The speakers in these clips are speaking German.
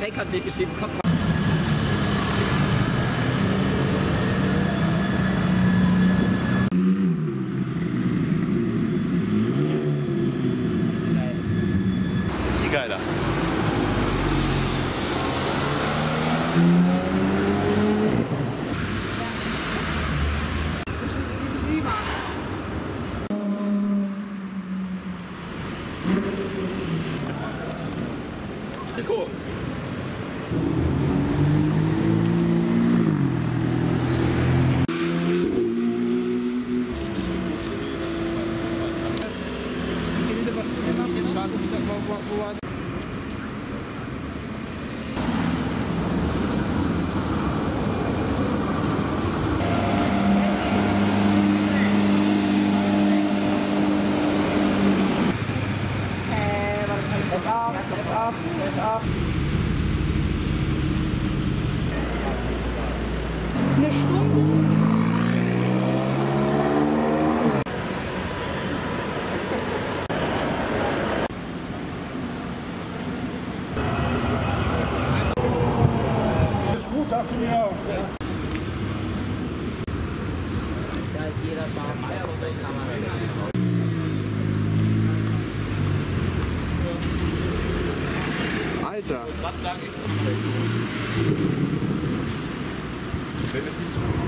Schenk hat, mir geschrieben, kommt Viel Alter. gerade sagen, ist es Wenn es nicht so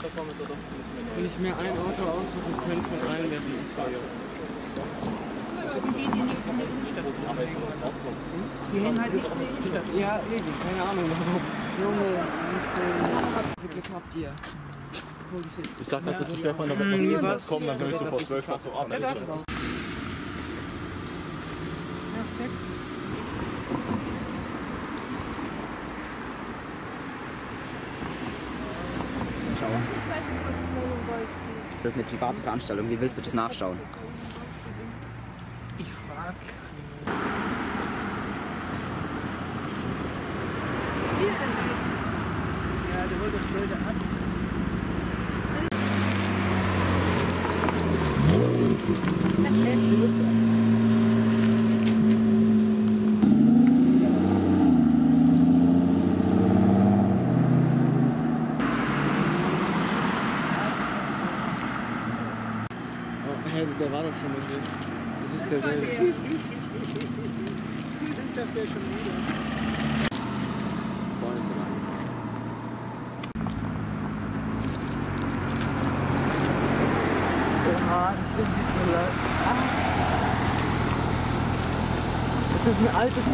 Wenn ich mir ein Auto aussuchen könnte von allen, wäre es ein SVJ. Wir hängen halt nicht in der Innenstadt. Ja, eben, keine Ahnung warum. Junge, wie viel Glück habt ihr? Ich sag das nicht Stefan, da wird noch nie was kommen, dann höre ich sofort 12 Uhr ab. Schau. Ich weiß nicht, was du nennen wolltest. Das ist eine private Veranstaltung. Wie willst du das nachschauen? Ich frag. Wie denn die? Ja, der holt das Blöde ab. Ist derselbe. der ist schon müde. Vorne ist er. Oha, das Ding sieht so leid. Ah. Das ist ein altes.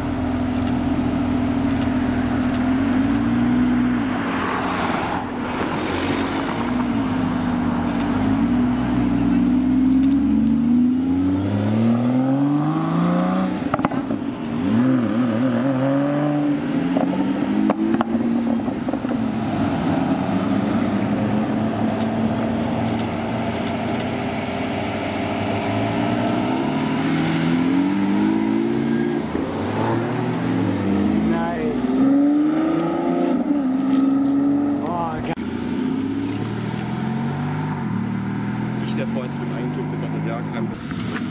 Nein. Oh, geil. Ich, der vorhin zu dem Eigentum gesagt hat, ja, kein Problem.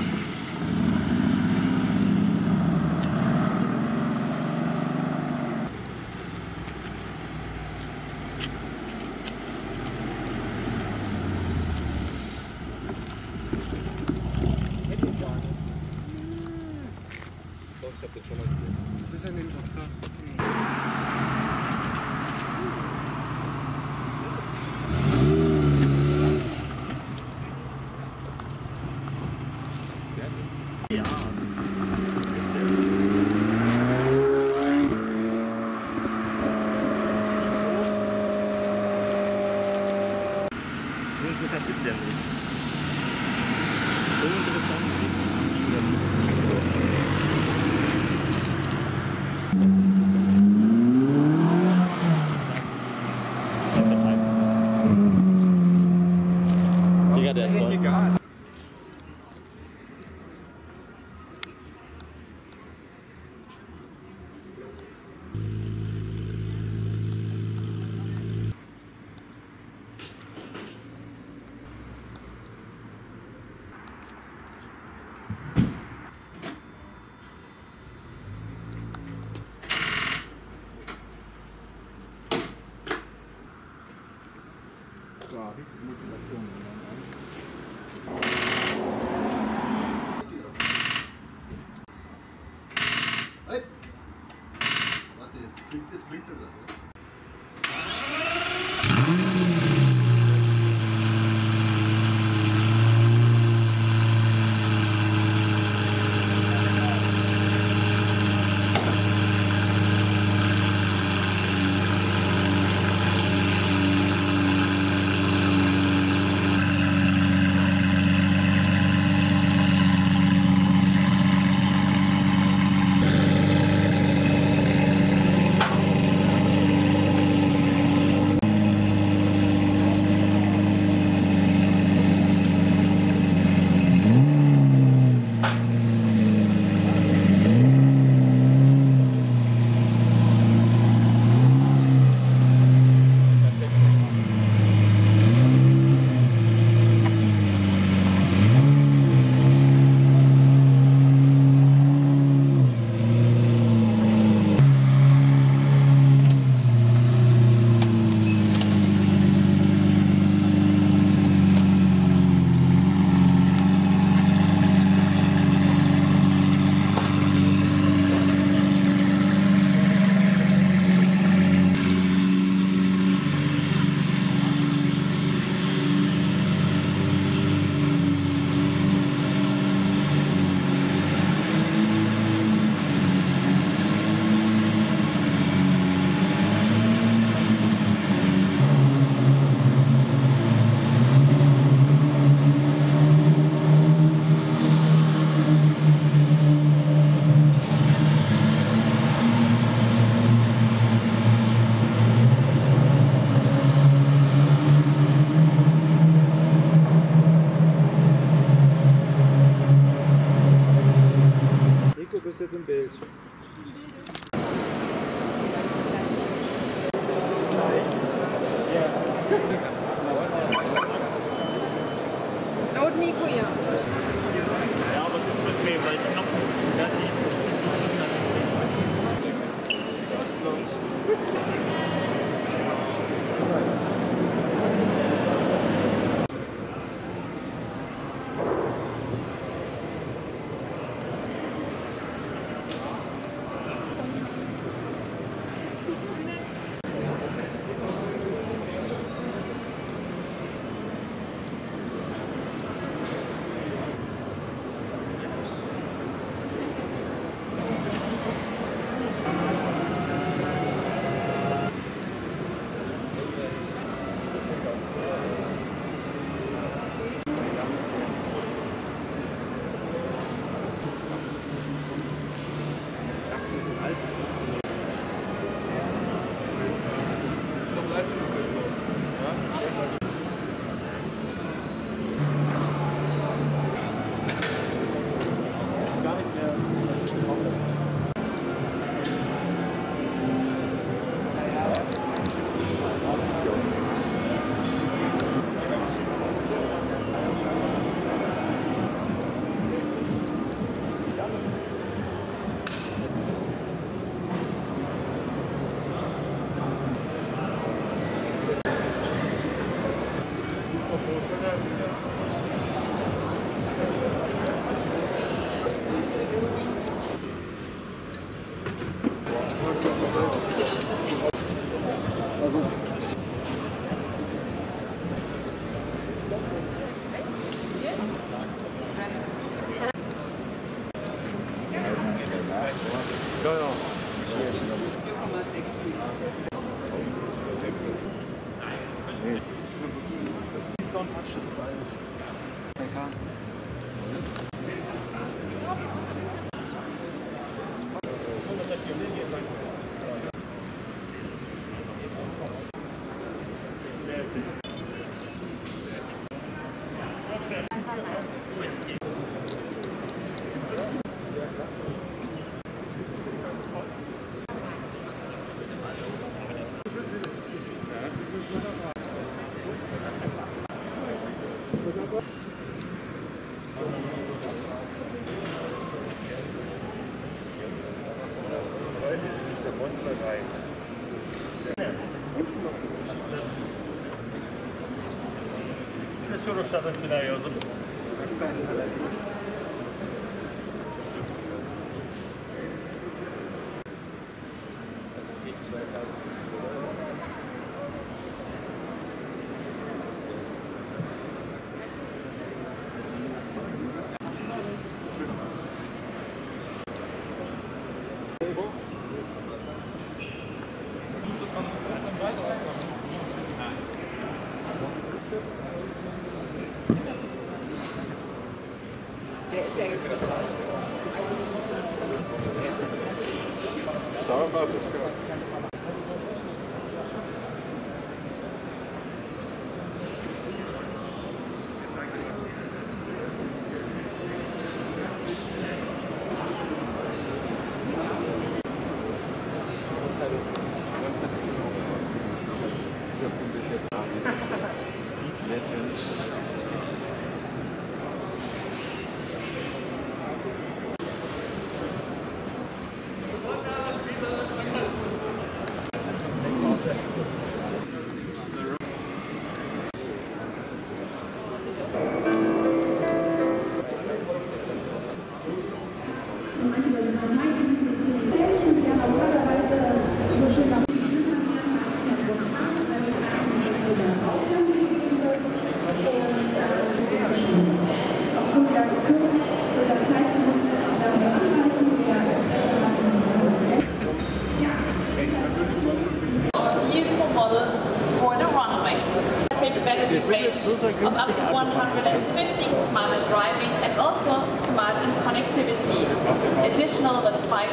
Doch, ich hab den schon mal gesehen. Das ist ja nämlich auch krass. So interessant ist ja nicht. So interessant ist ja nicht. Digga, der ist voll. Gas. Warte, jetzt blinkt, jetzt blinkt er gerade. bitch. Kościoła zaczynają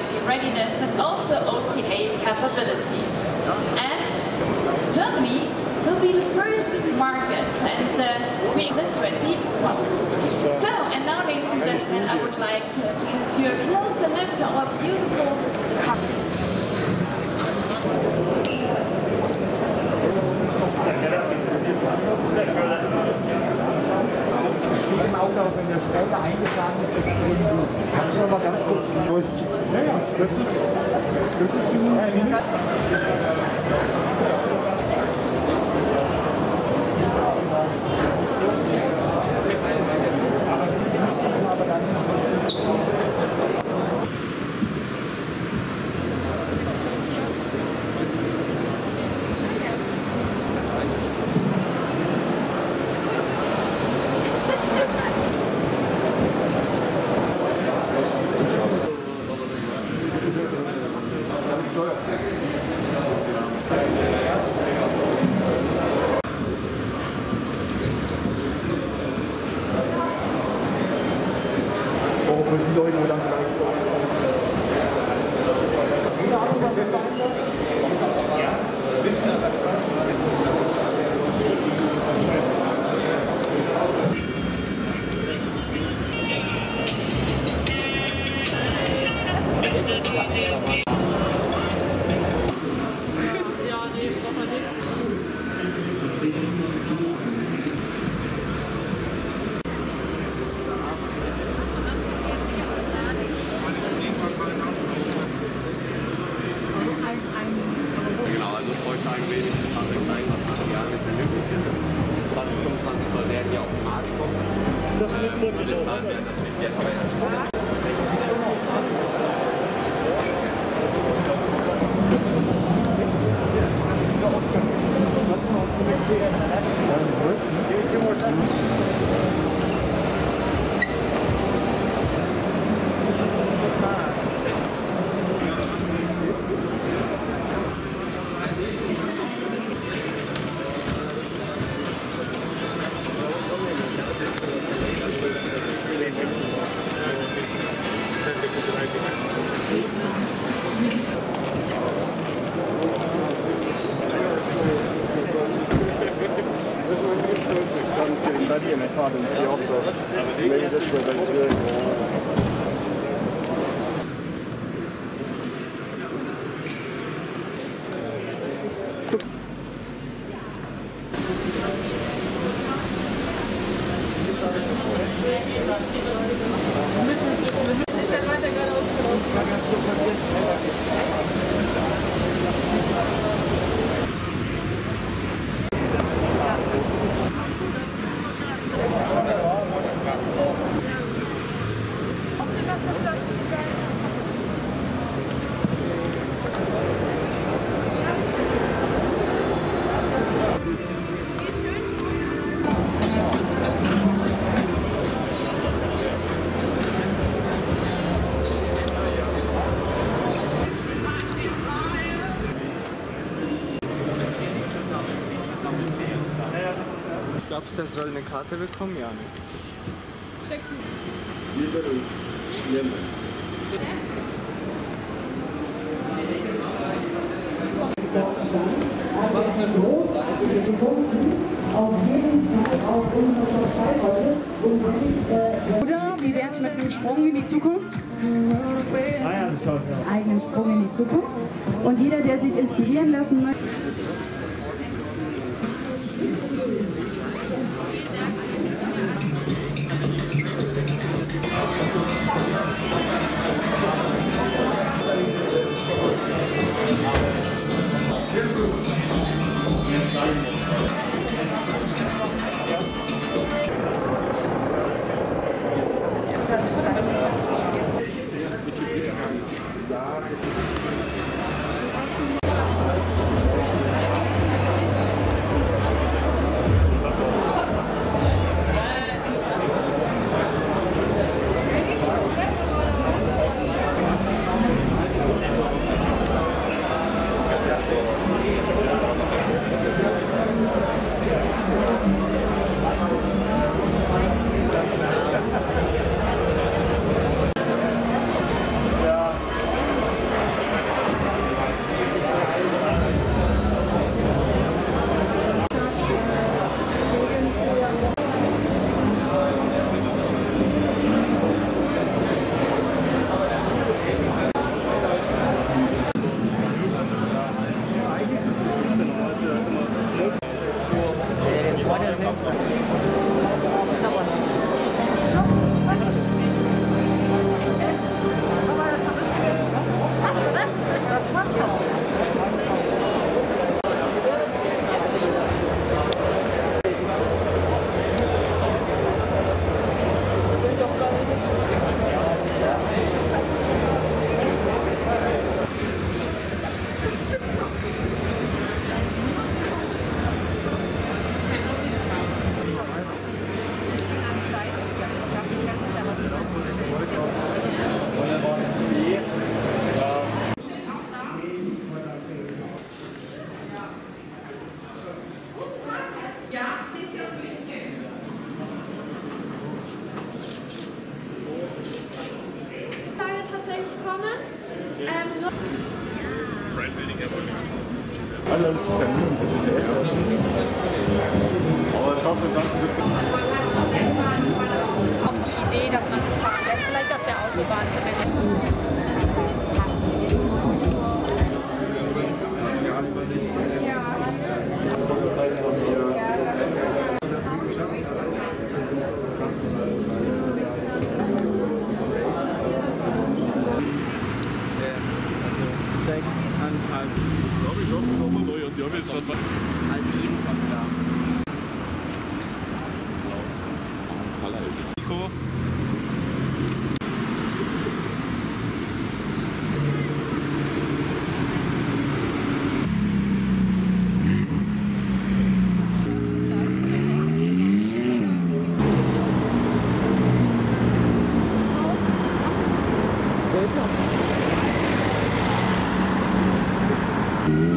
with 5G readiness and also OTA capabilities. And Germany will be the first market and uh, we the 21. So, and now ladies and gentlemen, I would like uh, to have you a closer look to our beautiful car. Im Auto, auch wenn der Schräger eingefahren ist, extrem gut. Kannst du noch mal ganz kurz durch? Ja, ja, das ist, das ist ein Glaubst du, der soll eine Karte bekommen? Ja, ne? Lieber und Jemmer. Oder wie wäre es mit einem Sprung in die Zukunft? Eigenen Sprung in die Zukunft. Und jeder, der sich inspirieren lassen möchte, Thank. Thank you.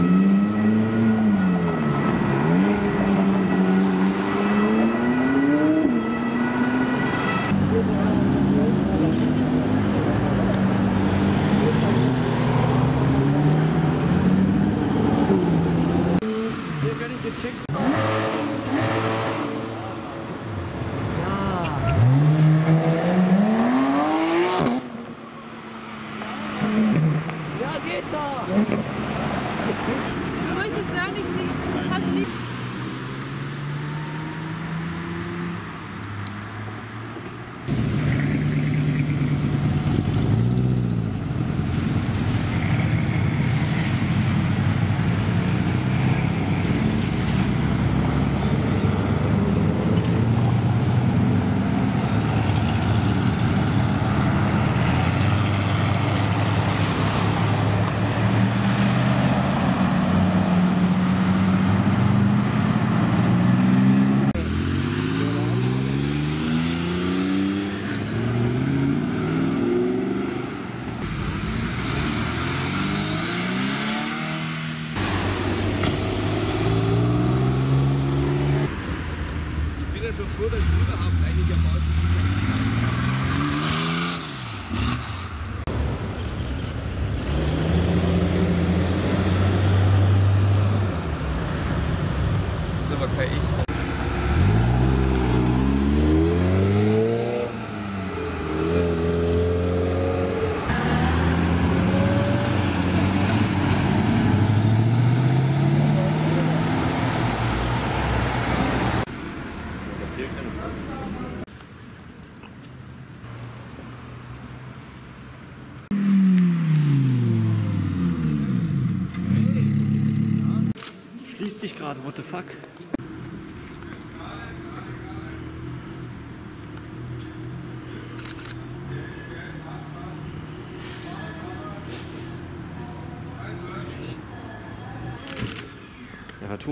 Das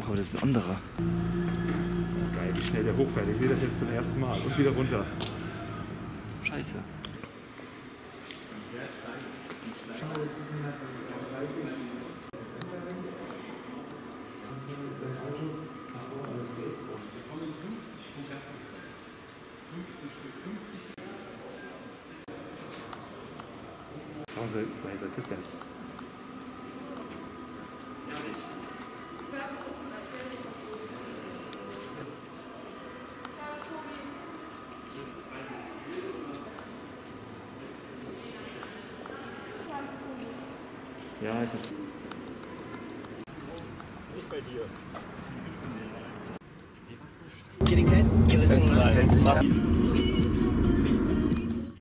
Tuch, aber das ist ein anderer. Geil, wie schnell der hochfährt. Ich sehe das jetzt zum ersten Mal. Und wieder runter. Scheiße. Woher soll Christian? Ja, ich verstehe. Nicht bei dir. Getting fat? Give it a